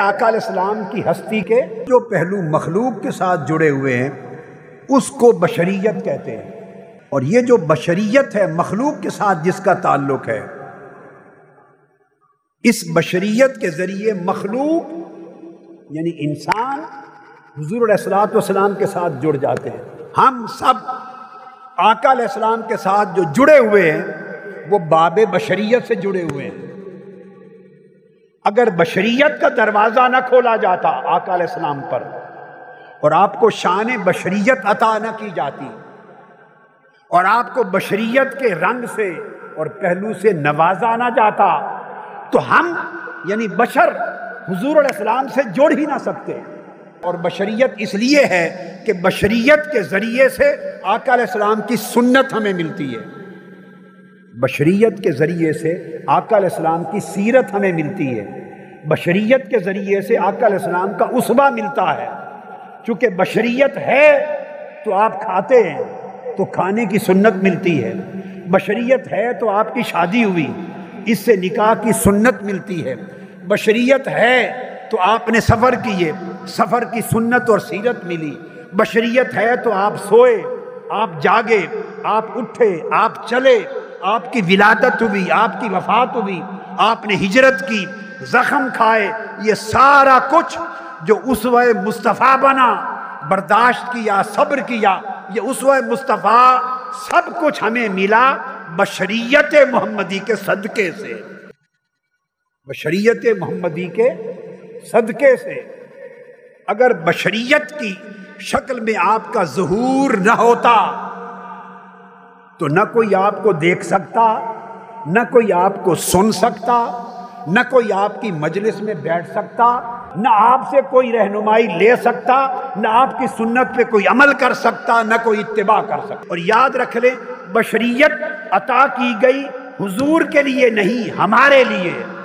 آقا علیہ السلام کی ہستی کے جو پہلو مخلوق کے ساتھ جڑے ہوئے ہیں، اس کو بشریت کہتے ہیں۔ اور یہ جو بشریت ہے مخلوق کے ساتھ جس کا تعلق ہے، اس بشریت کے ذریعے مخلوق یعنی انسان حضور علیہ السلاۃ والسلام کے ساتھ جڑ جاتے ہیں۔ ہم سب آقا علیہ السلام کے ساتھ جو جڑے ہوئے ہیں، وہ باب بشریت سے جڑے ہوئے ہیں۔ اگر بشریت کا دروازہ نہ کھولا جاتا آقا علیہ السلام پر، اور آپ کو شان بشریت عطا نہ کی جاتی، اور آپ کو بشریت کے رنگ سے اور پہلو سے نوازا نہ جاتا، تو ہم یعنی بشر، حضور علیہ السلام سے جڑ ہی نہ سکتے۔ اور بشریت اس لیے ہے کہ بشریت کے ذریعے سے آقا علیہ السلام کی سنت ہمیں ملتی ہے۔ بشریت کے ذریعے سے آقا علیہ السلام کی سیرت ہمیں ملتی ہے۔ بشریت کے ذریعے سے آقا علیہ السلام کا اسبا ملتا ہے۔ چونکہ بشریت ہے تو آپ کھاتے ہیں، تو کھانے کی سنت ملتی ہے۔ بشریت ہے تو آپ کی شادی ہوئی، اس سے نکاح کی سنت ملتی ہے۔ بشریت ہے تو آپ نے سفر کیے، سفر کی سنت اور سیرت ملی۔ بشریت ہے تو آپ سوئے، آپ جاگے، آپ اٹھے، آپ چلے، آپ کی ولادت ہوئی، آپ کی وفات ہوئی، آپ نے ہجرت کی۔ زخم کھائے، یہ سارا کچھ جو اسوہ مصطفیٰ بنا، برداشت کیا، صبر کیا، یہ اسوہ مصطفیٰ سب کچھ ہمیں ملا بشریت محمدی کے صدقے سے۔ بشریت محمدی کے صدقے سے۔ اگر بشریت کی شکل میں آپ کا ظہور نہ ہوتا، تو نہ کوئی آپ کو دیکھ سکتا، نہ کوئی آپ کو سن سکتا نہ کوئی آپ کی مجلس میں بیٹھ سکتا، نہ آپ سے کوئی رہنمائی لے سکتا، نہ آپ کی سنت پہ کوئی عمل کر سکتا، نہ کوئی اتباع کر سکتا۔ اور یاد رکھ لیں بشریت عطا کی گئی حضور کے لیے نہیں، ہمارے لیے۔